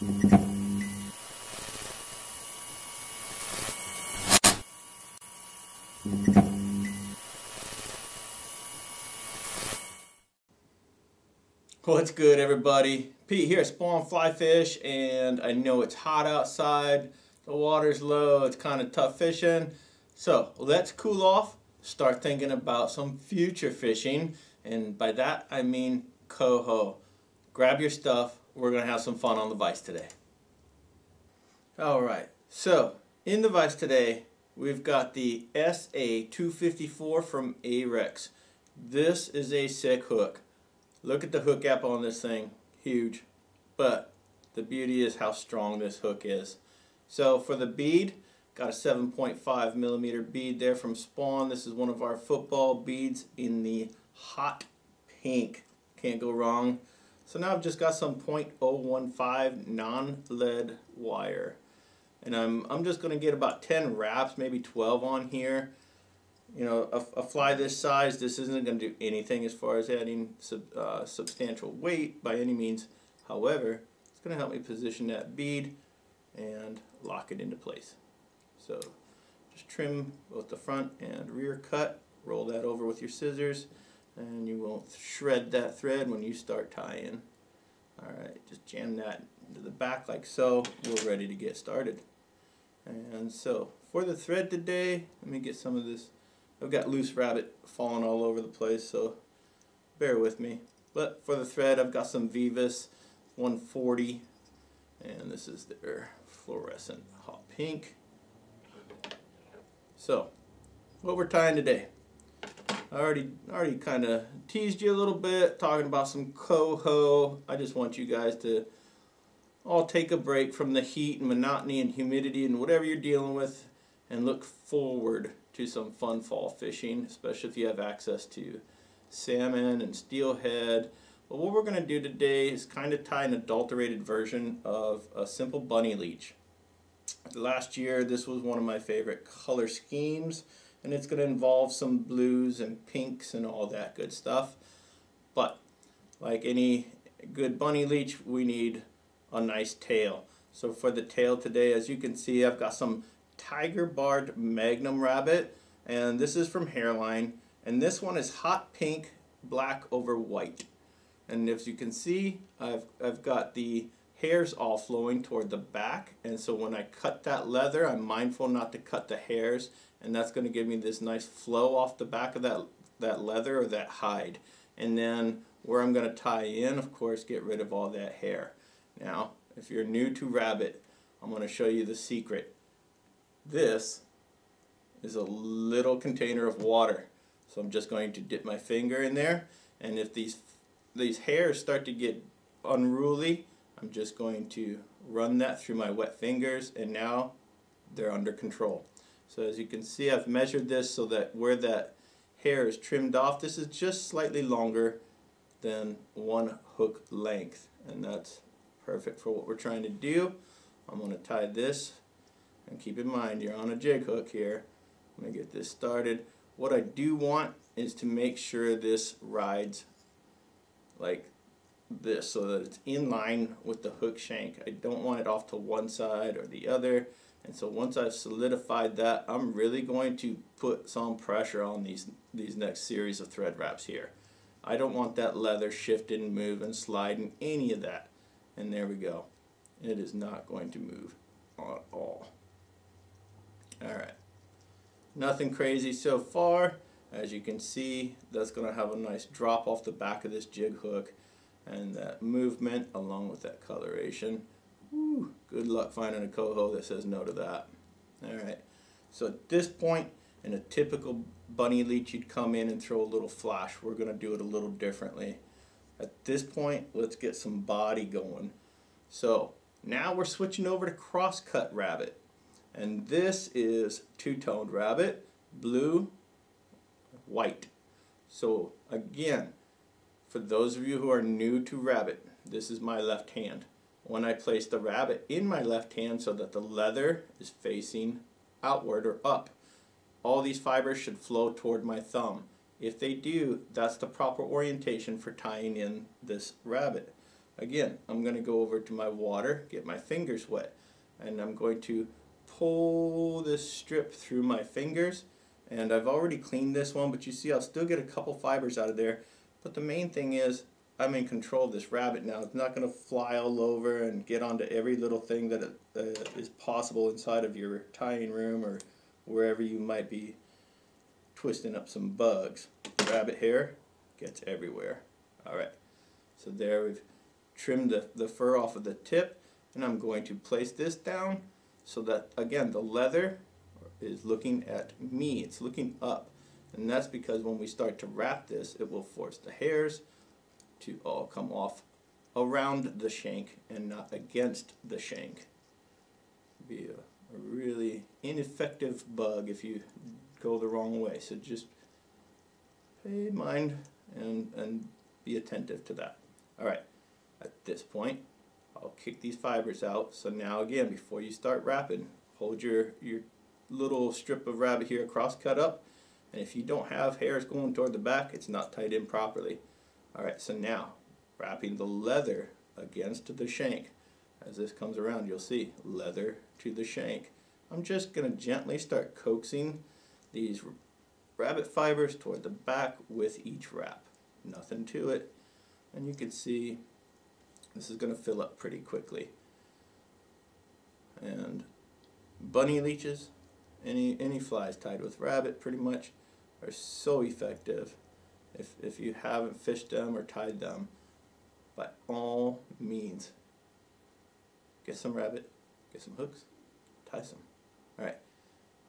What's good everybody? Pete here at Spawn Fly Fish and I know it's hot outside, the water's low, it's kind of tough fishing. So let's cool off, start thinking about some future fishing and by that I mean coho. Grab your stuff, we're going to have some fun on the vise today. Alright, so in the vise today we've got the SA254 from Ahrex. This is a sick hook. Look at the hook gap on this thing. Huge. But the beauty is how strong this hook is. So for the bead, got a 7.5 millimeter bead there from Spawn. This is one of our football beads in the hot pink. Can't go wrong. So now I've just got some .015 non-lead wire. And I'm, I'm just going to get about 10 wraps, maybe 12 on here you know, a, a, fly this size, this isn't going to do anything as far as adding sub, uh, substantial weight by any means. However, it's going to help me position that bead and lock it into place. So just trim both the front and rear cut, roll that over with your scissors, and you won't shred that thread when you start tying. Alright, just jam that into the back like so. We're ready to get started. And so, for the thread today, let me get some of this I've got loose rabbit falling all over the place, so bear with me. But for the thread, I've got some Veevus 140, and this is their fluorescent hot pink. So, what we're tying today. I already already kind of teased you a little bit, talking about some coho. I just want you guys to all take a break from the heat and monotony and humidity and whatever you're dealing with and look forward to some fun fall fishing, especially if you have access to salmon and steelhead. But what we're going to do today is kind of tie an adulterated version of a simple bunny leech. Last year this was one of my favorite color schemes and it's going to involve some blues and pinks and all that good stuff. But like any good bunny leech we need a nice tail. So for the tail today as you can see I've got some Tiger Barred Magnum Rabbit, and this is from Hareline, And this one is hot pink, black over white. And as you can see, I've, I've got the hairs all flowing toward the back. And so when I cut that leather, I'm mindful not to cut the hairs. And that's going to give me this nice flow off the back of that, that leather or that hide. And then where I'm going to tie in, of course, get rid of all that hair. Now, if you're new to rabbit, I'm going to show you the secret. This is a little container of water. So I'm just going to dip my finger in there and if these these hairs start to get unruly I'm just going to run that through my wet fingers and now they're under control. So as you can see I've measured this so that where that hair is trimmed off this is just slightly longer than one hook length and that's perfect for what we're trying to do. I'm going to tie this and keep in mind, you're on a jig hook here. I'm going to get this started. What I do want is to make sure this rides like this so that it's in line with the hook shank. I don't want it off to one side or the other. And so once I've solidified that, I'm really going to put some pressure on these, these next series of thread wraps here. I don't want that leather shifting, moving, sliding, any of that. And there we go. It is not going to move at all. Alright. Nothing crazy so far. As you can see, that's going to have a nice drop off the back of this jig hook and that movement along with that coloration. Woo, good luck finding a coho that says no to that. Alright, so at this point in a typical bunny leech you'd come in and throw a little flash. We're going to do it a little differently. At this point, let's get some body going. So now we're switching over to crosscut rabbit. And this is two-toned rabbit, blue, white. So again, for those of you who are new to rabbit, this is my left hand. When I place the rabbit in my left hand so that the leather is facing outward or up, all these fibers should flow toward my thumb. If they do, that's the proper orientation for tying in this rabbit. again, I'm going to go over to my water, get my fingers wet, and I'm going to pull this strip through my fingers. And I've already cleaned this one, but you see I'll still get a couple fibers out of there. But the main thing is I'm in control of this rabbit now. It's not going to fly all over and get onto every little thing that is possible inside of your tying room or wherever you might be twisting up some bugs. Rabbit hair gets everywhere. Alright, so there we've trimmed the, the fur off of the tip and I'm going to place this down so that again the leather is looking at me, it's looking up and that's because when we start to wrap this it will force the hairs to all come off around the shank and not against the shank. Be a, a really ineffective bug if you go the wrong way. So just pay mind and, and be attentive to that. Alright, at this point, I'll kick these fibers out. So now again, before you start wrapping, hold your, your little strip of rabbit here cross cut up. And if you don't have hairs going toward the back, it's not tied in properly. Alright, so now, wrapping the leather against the shank. As this comes around, you'll see leather to the shank. I'm just going to gently start coaxing these rabbit fibers toward the back with each wrap. Nothing to it. And you can see this is going to fill up pretty quickly. And bunny leeches, any, any flies tied with rabbit pretty much are so effective. If, if you haven't fished them or tied them, by all means, get some rabbit, get some hooks, tie some. Alright,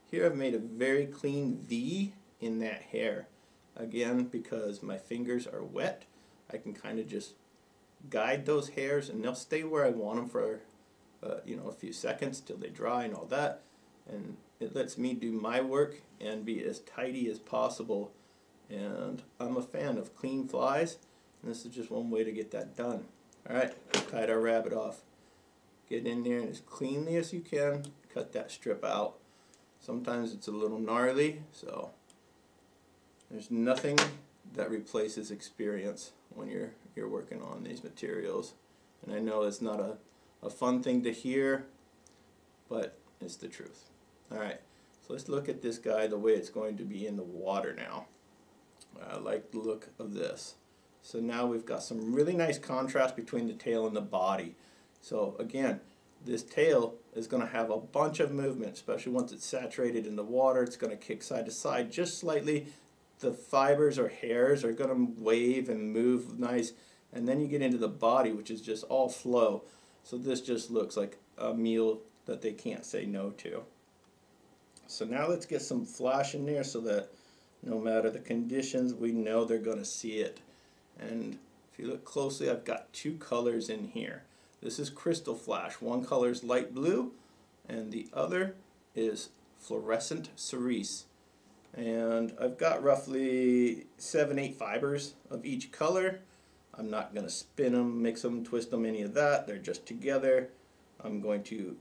here I've made a very clean V in that hair. Again, because my fingers are wet, I can kind of just guide those hairs and they'll stay where I want them for uh, you know a few seconds till they dry and all that and it lets me do my work and be as tidy as possible. And I'm a fan of clean flies and this is just one way to get that done. Alright tied our rabbit off. Get in there and as cleanly as you can cut that strip out. Sometimes it's a little gnarly so there's nothing that replaces experience when you're you're working on these materials. And I know it's not a, a fun thing to hear but it's the truth alright so let's look at this guy the way it's going to be in the water now I like the look of this. So now we've got some really nice contrast between the tail and the body. So again, this tail is going to have a bunch of movement, especially once it's saturated in the water. It's going to kick side to side just slightly. The fibers or hairs are going to wave and move nice. And then you get into the body, which is just all flow. So this just looks like a meal that they can't say no to. So now let's get some flash in there so that no matter the conditions, we know they're going to see it. And if you look closely, I've got two colors in here. This is Krystal Flash. One color is light blue, and the other is fluorescent cerise. And I've got roughly seven, eight fibers of each color. I'm not going to spin them, mix them, twist them, any of that. They're just together. I'm going to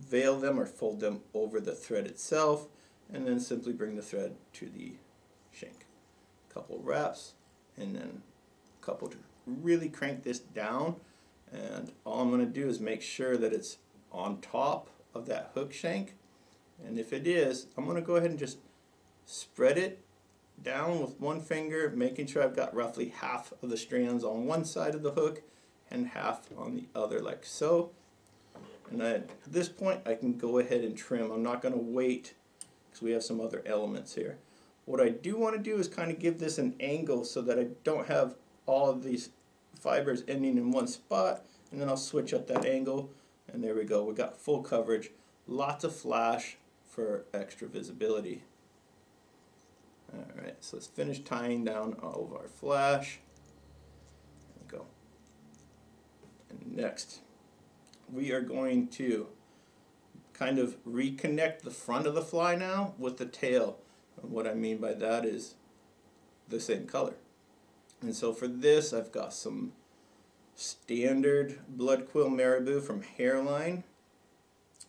veil them or fold them over the thread itself and then simply bring the thread to the shank. A couple wraps and then a couple to really crank this down and all I'm going to do is make sure that it's on top of that hook shank and if it is I'm going to go ahead and just spread it down with one finger making sure I've got roughly half of the strands on one side of the hook and half on the other like so and at this point I can go ahead and trim. I'm not going to wait because we have some other elements here. What I do want to do is kind of give this an angle so that I don't have all of these fibers ending in one spot and then I'll switch up that angle. And there we go. We got full coverage. Lots of flash for extra visibility. Alright so let's finish tying down all of our flash. Go. And next we are going to kind of reconnect the front of the fly now with the tail and what I mean by that is the same color. And so for this, I've got some standard blood quill marabou from Hareline.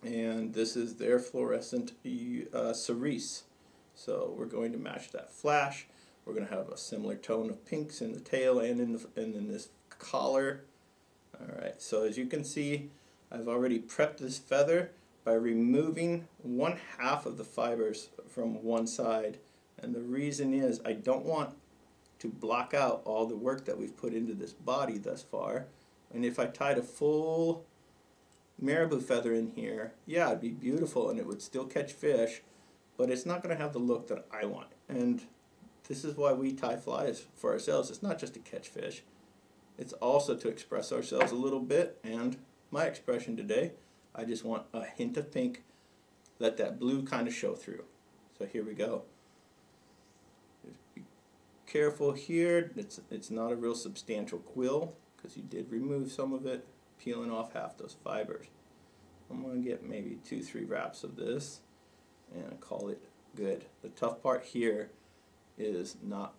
And this is their fluorescent uh, cerise. So we're going to match that flash. We're going to have a similar tone of pinks in the tail and in, the, and in this collar. Alright, so as you can see, I've already prepped this feather by removing one half of the fibers from one side. And the reason is I don't want to block out all the work that we've put into this body thus far. And if I tied a full marabou feather in here, yeah, it'd be beautiful and it would still catch fish, but it's not going to have the look that I want. And this is why we tie flies for ourselves. It's not just to catch fish. It's also to express ourselves a little bit, and my expression today, I just want a hint of pink, let that blue kind of show through. So here we go. Just be careful here, it's, it's not a real substantial quill, because you did remove some of it, peeling off half those fibers. I'm going to get maybe two, three wraps of this, and call it good. The tough part here is not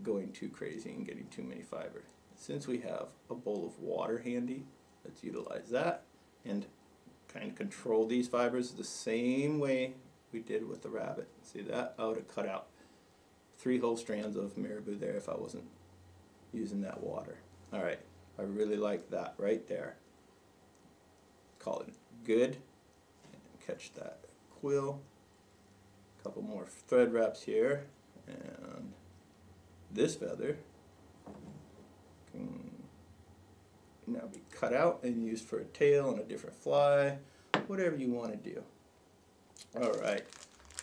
going too crazy and getting too many fibers since we have a bowl of water handy, let's utilize that and kind of control these fibers the same way we did with the rabbit. See that? I would have cut out three whole strands of marabou there if I wasn't using that water. Alright, I really like that right there. Call it good. Catch that quill. A couple more thread wraps here. And this feather can now be cut out and used for a tail and a different fly, whatever you want to do. Alright,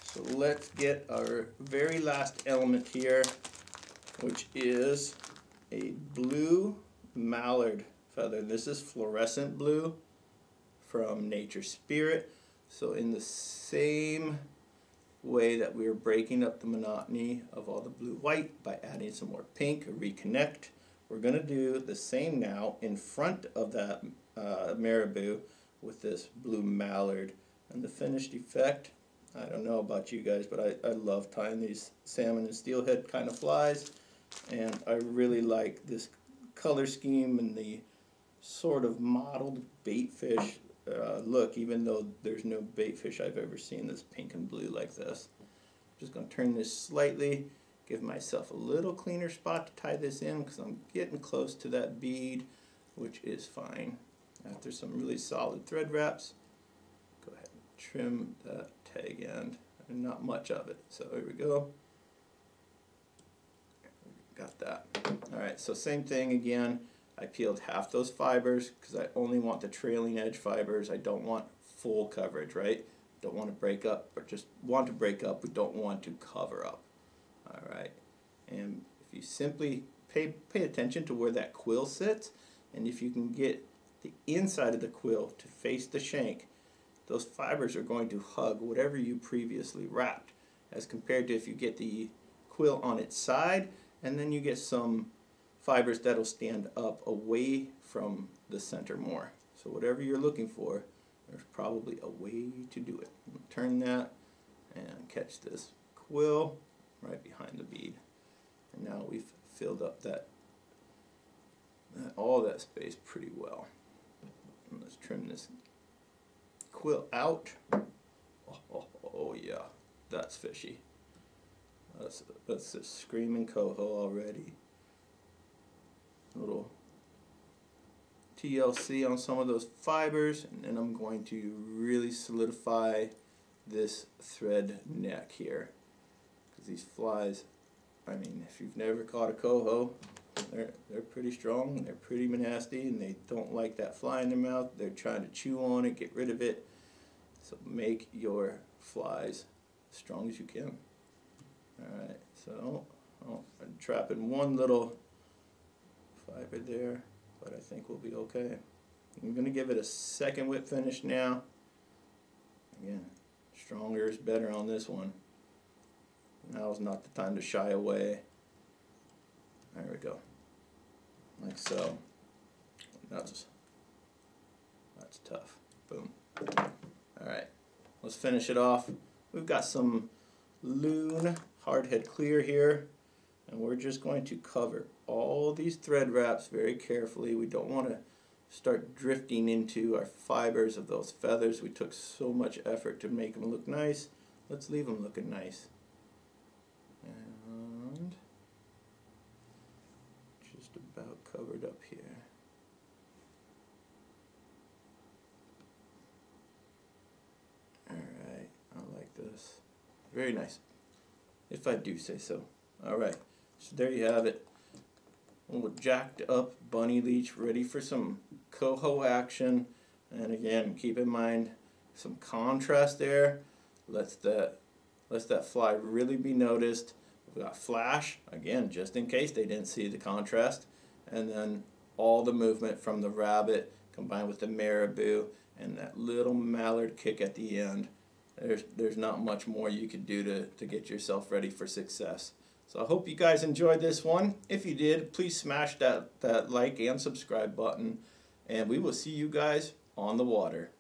so let's get our very last element here, which is a blue mallard feather. This is fluorescent blue from Nature's Spirit. So in the same way that we are breaking up the monotony of all the blue-white by adding some more pink, reconnect, we're going to do the same now in front of that uh, marabou with this blue mallard. And the finished effect, I don't know about you guys, but I, I love tying these salmon and steelhead kind of flies. And I really like this color scheme and the sort of mottled bait fish uh, look, even though there's no bait fish I've ever seen that's pink and blue like this. I'm just going to turn this slightly give myself a little cleaner spot to tie this in because I'm getting close to that bead, which is fine. After some really solid thread wraps, go ahead and trim that tag end. And not much of it. So here we go. Got that. Alright, so same thing again. I peeled half those fibers because I only want the trailing edge fibers. I don't want full coverage, right? Don't want to break up, but just want to break up. We don't want to cover up. All right, and if you simply pay, pay attention to where that quill sits, and if you can get the inside of the quill to face the shank, those fibers are going to hug whatever you previously wrapped, as compared to if you get the quill on its side, and then you get some fibers that'll stand up away from the center more. So whatever you're looking for, there's probably a way to do it. Turn that and catch this quill right behind the bead. And now we've filled up that, that all that space pretty well. And let's trim this quill out. Oh, oh, oh yeah, that's fishy. That's, that's a screaming coho already. A little TLC on some of those fibers and then I'm going to really solidify this thread neck here these flies, I mean, if you've never caught a coho, they're, they're pretty strong, they're pretty nasty, and they don't like that fly in their mouth. They're trying to chew on it, get rid of it. So make your flies as strong as you can. Alright, so oh, I'm trapping one little fiber there, but I think we'll be okay. I'm going to give it a second whip finish now. Again, stronger is better on this one. Now is not the time to shy away. There we go. Like so. That's, that's tough. Boom. Alright, let's finish it off. We've got some loon hardhead clear here. And we're just going to cover all these thread wraps very carefully. We don't want to start drifting into our fibers of those feathers. We took so much effort to make them look nice. Let's leave them looking nice. covered up here. Alright, I like this. Very nice, if I do say so. Alright, so there you have it. Little jacked up bunny leech ready for some coho action. And again, keep in mind some contrast there. Let's that, let's that fly really be noticed. We've got flash, again, just in case they didn't see the contrast. And then all the movement from the rabbit combined with the marabou and that little mallard kick at the end. There's, there's not much more you could do to, to get yourself ready for success. So I hope you guys enjoyed this one. If you did, please smash that, that like and subscribe button. And we will see you guys on the water.